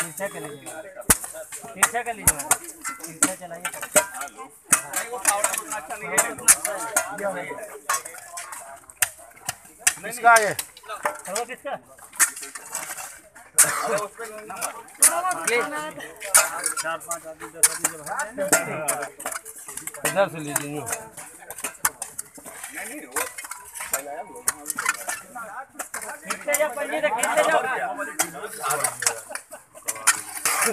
तिरछा कर लीजिए। तिरछा कर लीजिए। तिरछा चलाइए। किसका है ये? वो किसका? चार पाँच आदमी दस आदमी जब है इधर से लीजिए। यूँ। खींचते जाओ पंजी से खींचते जाओ।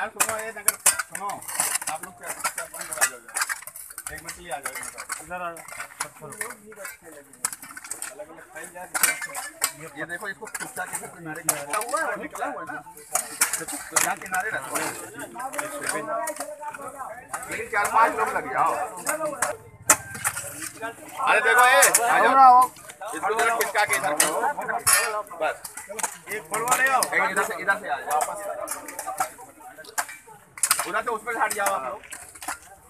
यार सुनो ये नगर सुनो। आप लोग क्या क्या बंद करा जाओगे? एक मिनट के लिए आ जाओ इधर आ अलग अलग फ़ाइल जाए ये देखो इसको के किनारे निकला हुआ है निकला हुआ है तो यहाँ किनारे रखो लेकिन चार पाँच लोग लग जाओ अरे देखो ये आ जाओ। इसको जरा खिसका के इधर बस। एक फड़वा ले आओ। इधर से इधर से आ जाओ। वापस उधर से उसमें हट जाओ आप लोग।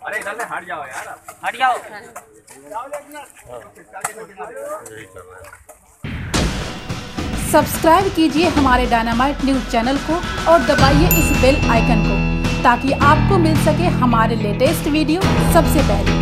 अरे इधर से हट जाओ यार हट जाओ। सब्सक्राइब कीजिए हमारे डायनामाइट न्यूज़ चैनल को और दबाइए इस बेल आइकन को ताकि आपको मिल सके हमारे लेटेस्ट वीडियो सबसे पहले।